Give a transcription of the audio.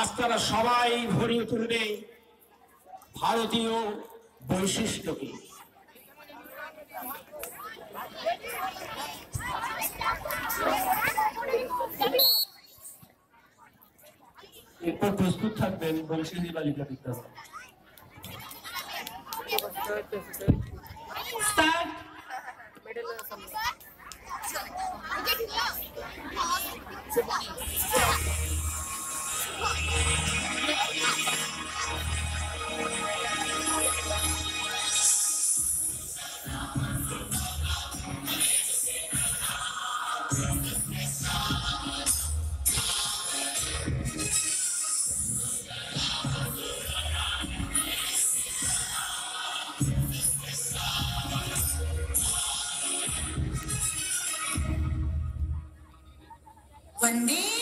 আজ তারা সবাই ভরিয়ে তুলবে ভারতীয় বৈশিষ্ট্যকে। এরপর প্রস্তুত থাকবেন বংশীজি বালিকা বিদ্যালয়. One day.